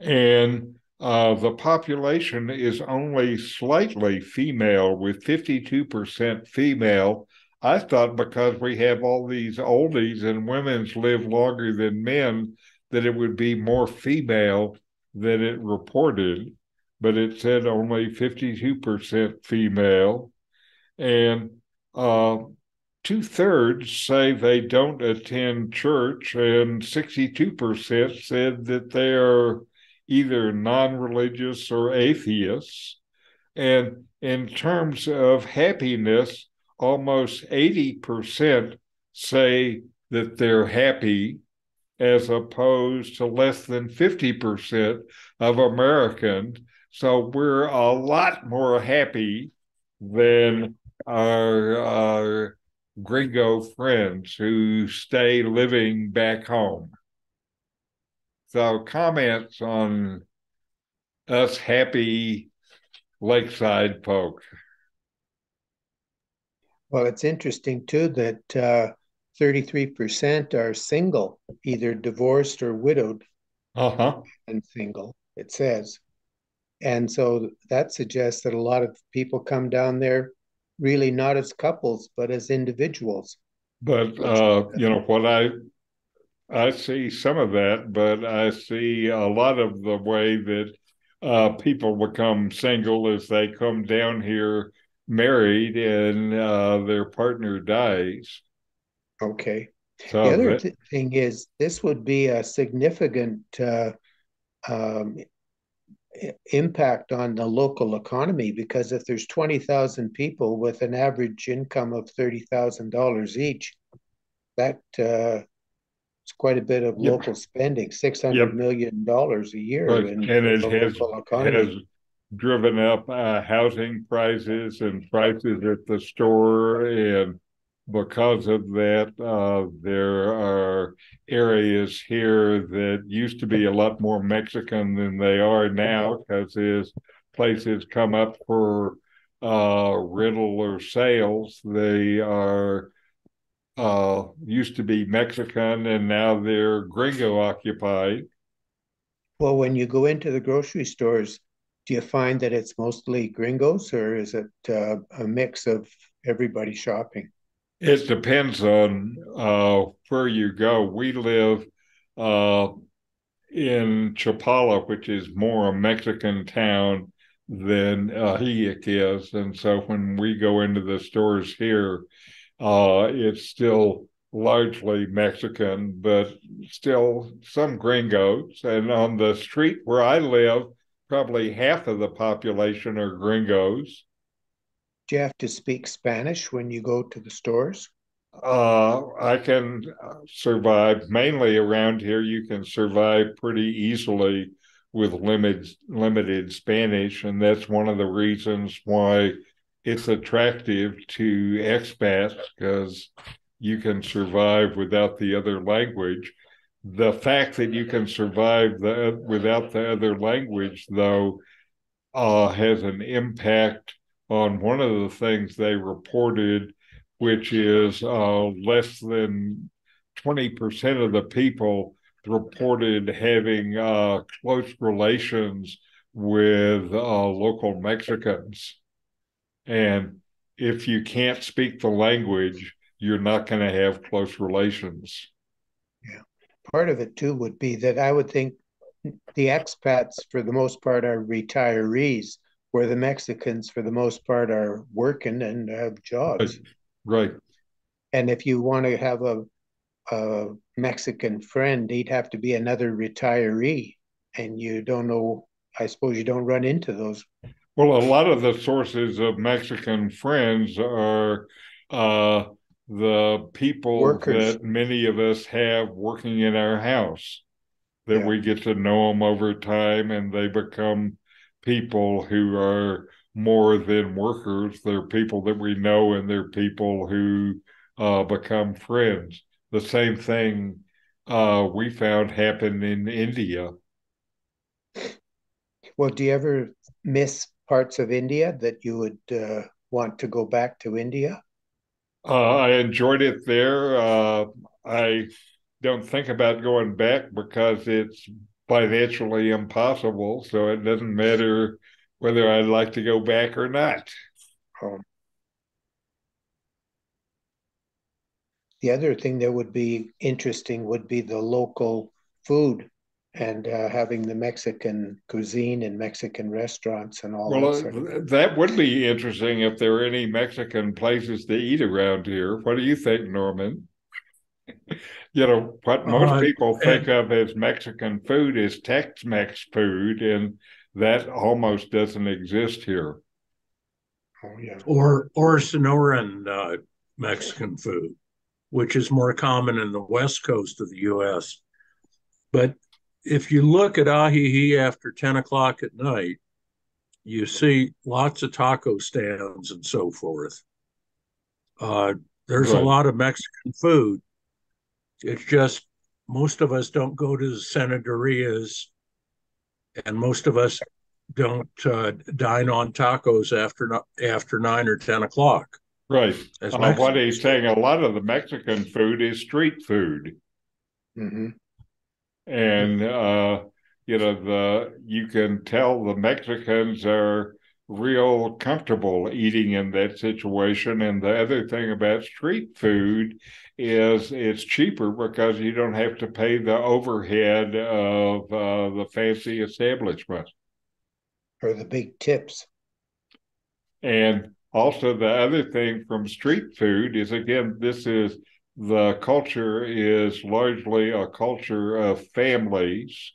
And uh, the population is only slightly female, with 52% female. I thought because we have all these oldies and women's live longer than men, that it would be more female than it reported, but it said only 52% female. And uh, two thirds say they don't attend church, and 62% said that they are either non religious or atheists. And in terms of happiness, almost 80% say that they're happy, as opposed to less than 50% of Americans. So we're a lot more happy than our, our gringo friends who stay living back home. So, comments on us happy lakeside folks.
Well, it's interesting too that uh, 33% are single, either divorced or widowed.
Uh-huh.
And single, it says. And so that suggests that a lot of people come down there really not as couples, but as individuals.
But, uh, you know, what I I see some of that, but I see a lot of the way that uh, people become single as they come down here married and uh, their partner dies.
Okay. So the other that, thing is, this would be a significant uh, um, impact on the local economy because if there's 20,000 people with an average income of $30,000 each, that uh, it's quite a bit of yep. local spending, six hundred yep. million dollars a year.
Right. In, and it has, has driven up uh, housing prices and prices at the store. And because of that, uh, there are areas here that used to be a lot more Mexican than they are now because as places come up for uh, rental or sales, they are uh, used to be Mexican and now they're gringo occupied.
Well, when you go into the grocery stores, do you find that it's mostly gringos or is it uh, a mix of everybody shopping?
It depends on uh, where you go. We live uh, in Chapala, which is more a Mexican town than Ajijic is. And so when we go into the stores here, uh, it's still largely Mexican, but still some gringos. And on the street where I live, probably half of the population are gringos.
Do you have to speak Spanish when you go to the stores?
Uh, I can survive mainly around here. You can survive pretty easily with limited limited Spanish, and that's one of the reasons why it's attractive to expats because you can survive without the other language. The fact that you can survive the, without the other language, though, uh, has an impact on one of the things they reported, which is uh, less than 20% of the people reported having uh, close relations with uh, local Mexicans. And if you can't speak the language, you're not going to have close relations.
Yeah. Part of it, too, would be that I would think the expats, for the most part, are retirees, where the Mexicans, for the most part, are working and have jobs.
Right.
And if you want to have a, a Mexican friend, he'd have to be another retiree. And you don't know, I suppose you don't run into those
well, a lot of the sources of Mexican friends are uh, the people Workers. that many of us have working in our house, that yeah. we get to know them over time and they become people who are more than workers. They're people that we know and they're people who uh, become friends. The same thing uh, we found happened in India.
Well, do you ever miss parts of India that you would uh, want to go back to India?
Uh, I enjoyed it there. Uh, I don't think about going back because it's financially impossible. So it doesn't matter whether I'd like to go back or not. Um,
the other thing that would be interesting would be the local food and uh, having the Mexican cuisine and Mexican restaurants and all well, that. Sort
of that would be interesting if there are any Mexican places to eat around here. What do you think, Norman? You know what most uh, people think of as Mexican food is Tex-Mex food, and that almost doesn't exist here.
Oh yeah, or or Sonoran uh, Mexican food, which is more common in the west coast of the U.S. But if you look at Ajijic after ten o'clock at night, you see lots of taco stands and so forth. Uh, there's right. a lot of Mexican food it's just most of us don't go to the cenadurías, and most of us don't uh, dine on tacos after after nine or ten o'clock.
Right. Uh, what he's saying, a lot of the Mexican food is street food,
mm-hmm.
and uh, you know the you can tell the Mexicans are real comfortable eating in that situation. And the other thing about street food is it's cheaper because you don't have to pay the overhead of uh, the fancy establishment
or the big tips.
And also, the other thing from street food is again, this is the culture is largely a culture of families.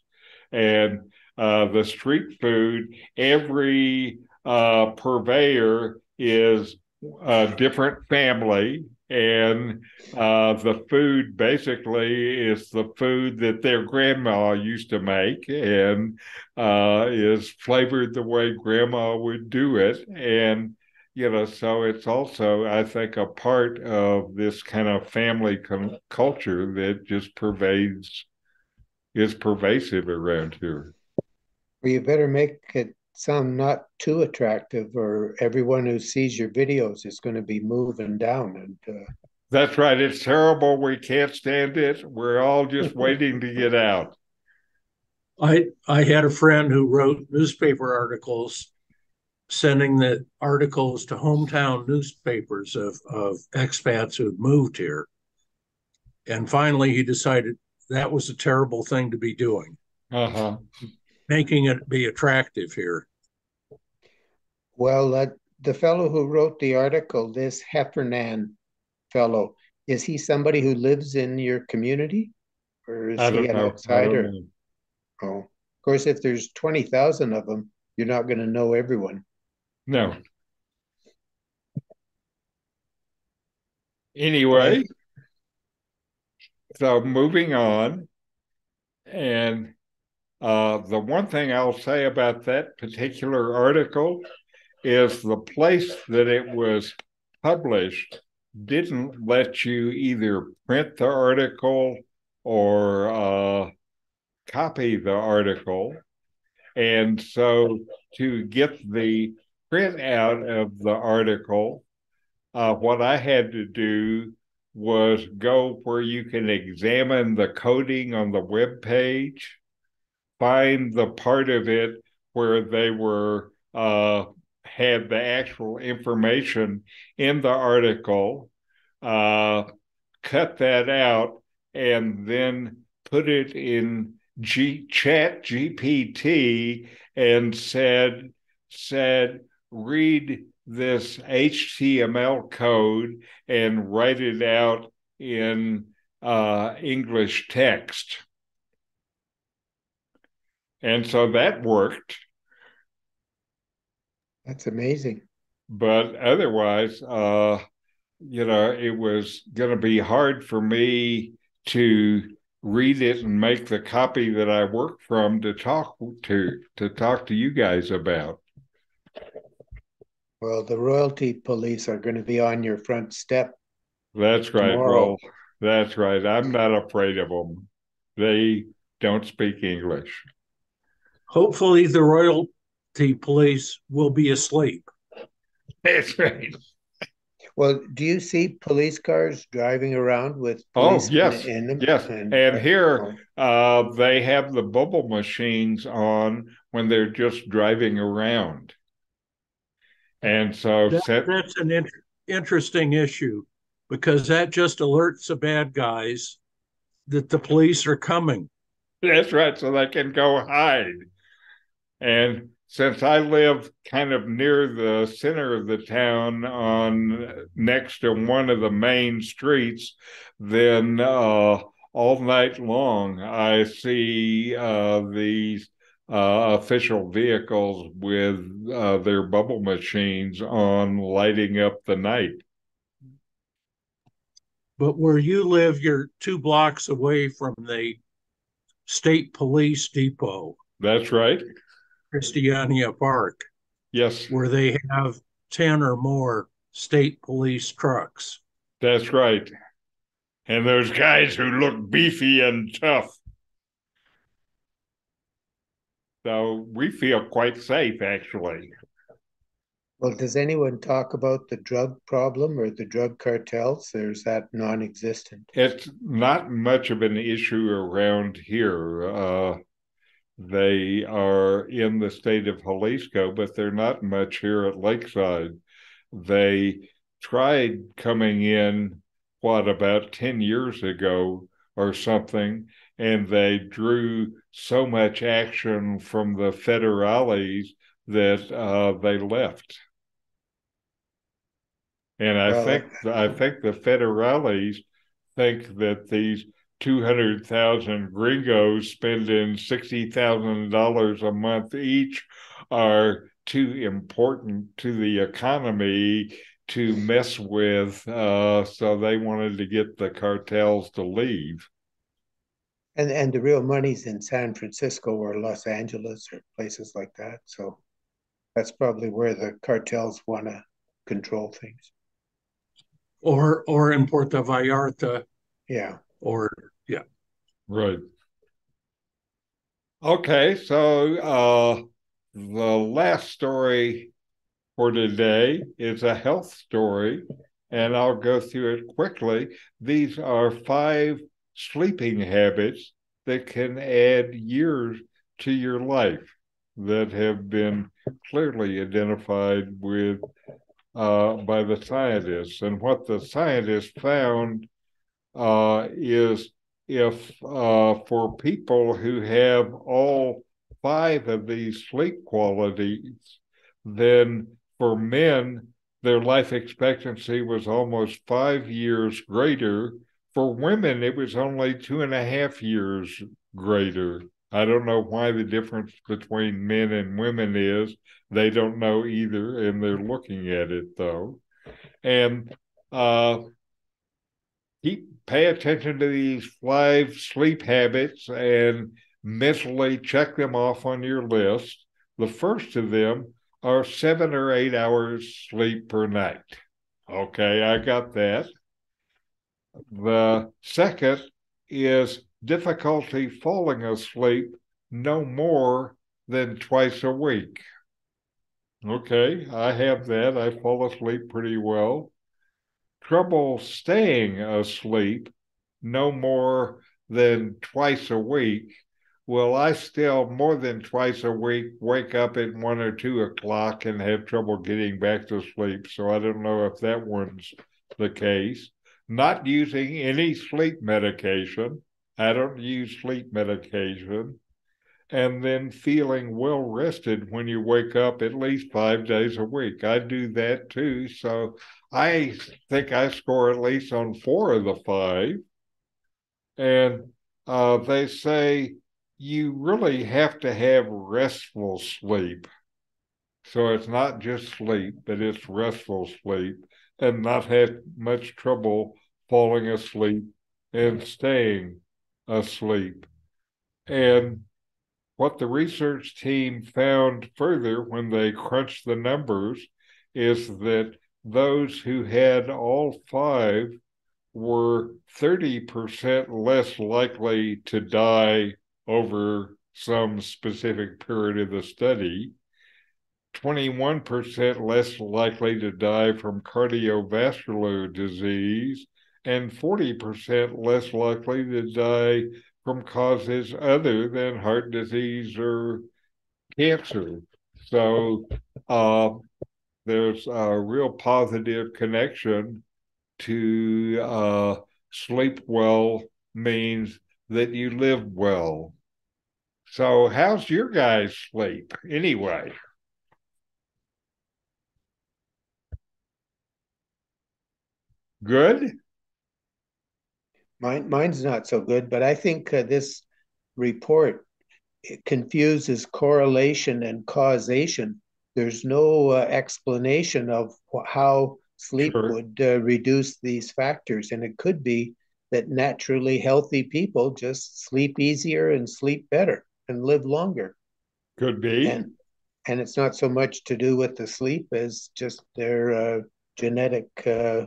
And uh, the street food, every uh, purveyor is a different family and uh, the food basically is the food that their grandma used to make and uh, is flavored the way grandma would do it. And you know so it's also i think a part of this kind of family culture that just pervades is pervasive around here.
Well you better make it sound not too attractive, or everyone who sees your videos is going to be moving down. And uh...
that's right. It's terrible. We can't stand it. We're all just waiting to get out.
I I had a friend who wrote newspaper articles, sending the articles to hometown newspapers of of expats who had moved here, and finally he decided that was a terrible thing to be doing.
Uh huh
making it be attractive here?
Well, uh, the fellow who wrote the article, this Heffernan fellow, is he somebody who lives in your community, or is he an know. outsider? Oh, of course, if there's twenty thousand of them, you're not going to know everyone.
No. Anyway, so moving on, and uh, the one thing I'll say about that particular article is the place that it was published didn't let you either print the article or uh, copy the article. And so to get the print out of the article, uh, what I had to do was go where you can examine the coding on the web page find the part of it where they were uh, had the actual information in the article, uh, cut that out, and then put it in G- Chat GPT and said said read this HTML code and write it out in uh, English text. And so that worked.
That's amazing.
But otherwise, uh, you know, it was going to be hard for me to read it and make the copy that I work from to talk to to talk to you guys about.
Well, the royalty police are going to be on your front step.
That's right. Tomorrow. Well, that's right. I'm not afraid of them. They don't speak English.
Hopefully, the royalty police will be asleep.
That's right.
Well, do you see police cars driving around with
oh yes in them? Yes, and, and here oh. uh, they have the bubble machines on when they're just driving around, and so
that, set... that's an in- interesting issue because that just alerts the bad guys that the police are coming.
That's right, so they can go hide. And since I live kind of near the center of the town on next to one of the main streets, then uh, all night long I see uh, these uh, official vehicles with uh, their bubble machines on lighting up the night.
But where you live, you're two blocks away from the state police depot.
That's right.
Christiania Park.
Yes.
Where they have 10 or more state police trucks.
That's right. And those guys who look beefy and tough. So we feel quite safe, actually.
Well, does anyone talk about the drug problem or the drug cartels? There's that non existent?
It's not much of an issue around here. Uh, they are in the state of Jalisco, but they're not much here at Lakeside. They tried coming in, what, about 10 years ago or something, and they drew so much action from the federales that uh, they left. And I well, think I think the federales think that these 200,000 gringos spending $60,000 a month each are too important to the economy to mess with. Uh, so they wanted to get the cartels to leave.
And and the real money's in San Francisco or Los Angeles or places like that. So that's probably where the cartels want to control things.
Or or in Puerto Vallarta.
Yeah.
Or yeah.
Right. Okay, so uh, the last story for today is a health story, and I'll go through it quickly. These are five sleeping habits that can add years to your life that have been clearly identified with uh, by the scientists. And what the scientists found uh, is if uh, for people who have all five of these sleep qualities, then for men, their life expectancy was almost five years greater. For women, it was only two and a half years greater. I don't know why the difference between men and women is. They don't know either, and they're looking at it though. And uh, keep pay attention to these five sleep habits and mentally check them off on your list. The first of them are seven or eight hours sleep per night. Okay, I got that. The second is difficulty falling asleep no more than twice a week. Okay, I have that. I fall asleep pretty well trouble staying asleep no more than twice a week, will I still more than twice a week wake up at one or two o'clock and have trouble getting back to sleep? So I don't know if that one's the case. Not using any sleep medication. I don't use sleep medication and then feeling well rested when you wake up at least five days a week. I do that too. So I think I score at least on four of the five. And uh, they say you really have to have restful sleep. So it's not just sleep, but it's restful sleep and not have much trouble falling asleep and staying asleep. And what the research team found further when they crunched the numbers is that those who had all five were 30% less likely to die over some specific period of the study. 21% less likely to die from cardiovascular disease and 40% less likely to die from causes other than heart disease or cancer. So uh, there's a real positive connection to uh, sleep well means that you live well. So, how's your guys' sleep anyway? Good.
Mine, mine's not so good, but I think uh, this report confuses correlation and causation. There's no uh, explanation of how sleep sure. would uh, reduce these factors, and it could be that naturally healthy people just sleep easier and sleep better and live longer.
Could be.
And, and it's not so much to do with the sleep as just their uh, genetic uh,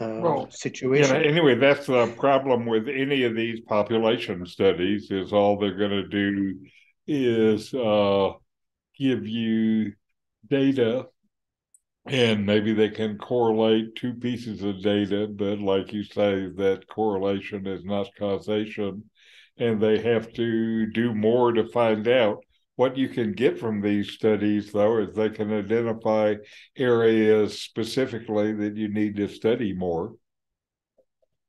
uh, well, situation.
Anyway, that's the problem with any of these population studies is all they're going to do is uh, give you data and maybe they can correlate two pieces of data, but like you say, that correlation is not causation. And they have to do more to find out. What you can get from these studies, though, is they can identify areas specifically that you need to study more.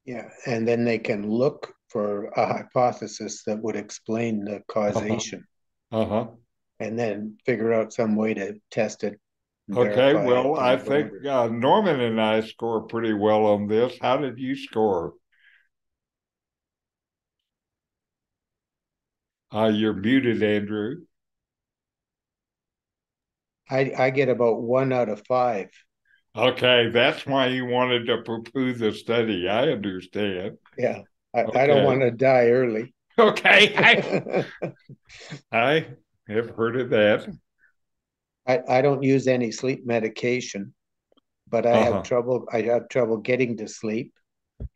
Yeah, and then they can look for a hypothesis that would explain the causation.
Uh huh. Uh-huh.
And then figure out some way to test it
Okay, well, I think uh, Norman and I score pretty well on this. How did you score? Uh, you're muted, Andrew.
I I get about one out of five.
Okay, that's why you wanted to poo-poo the study. I understand.
Yeah, I, okay. I don't want to die early.
Okay, I, I have heard of that.
I, I don't use any sleep medication, but I uh-huh. have trouble. I have trouble getting to sleep,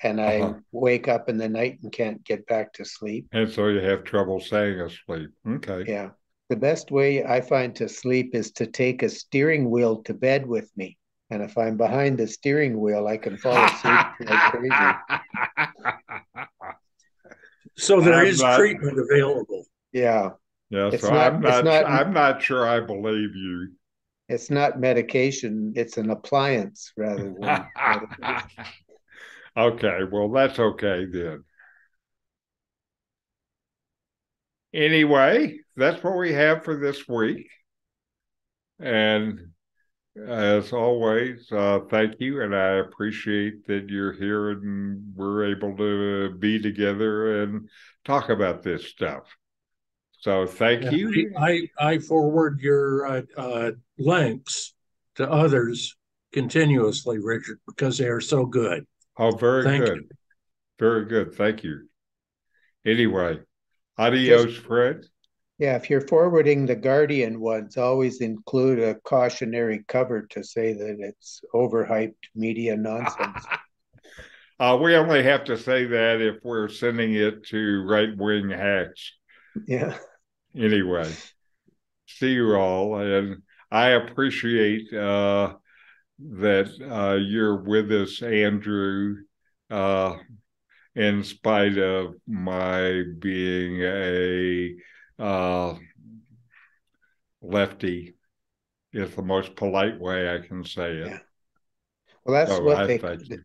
and I uh-huh. wake up in the night and can't get back to sleep.
And so you have trouble staying asleep. Okay.
Yeah. The best way I find to sleep is to take a steering wheel to bed with me. And if I'm behind the steering wheel, I can fall asleep like crazy.
So there I'm is not... treatment available.
Yeah.
Yeah, it's so not, I'm not, not I'm not sure I believe you.
It's not medication, it's an appliance rather than
Okay, well that's okay then. Anyway, that's what we have for this week. And as always, uh, thank you, and I appreciate that you're here and we're able to be together and talk about this stuff. So thank yeah, you.
I, I forward your uh, uh, links to others continuously, Richard, because they are so good.
Oh, very thank good. You. Very good. Thank you. Anyway, adios, Just, Fred.
Yeah, if you're forwarding the Guardian ones, always include a cautionary cover to say that it's overhyped media nonsense.
uh, we only have to say that if we're sending it to right wing hacks.
Yeah
anyway, see you all, and I appreciate uh, that uh, you're with us, Andrew. Uh, in spite of my being a uh, lefty, is the most polite way I can say it. Yeah.
Well, that's so what I they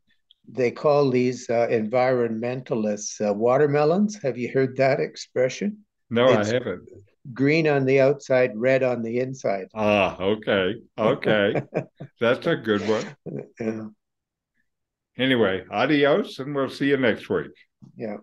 they call these uh, environmentalists uh, watermelons. Have you heard that expression?
No, it's I haven't.
Green on the outside, red on the inside.
Ah, okay. Okay. That's a good one. Yeah. Anyway, adios, and we'll see you next week.
Yeah.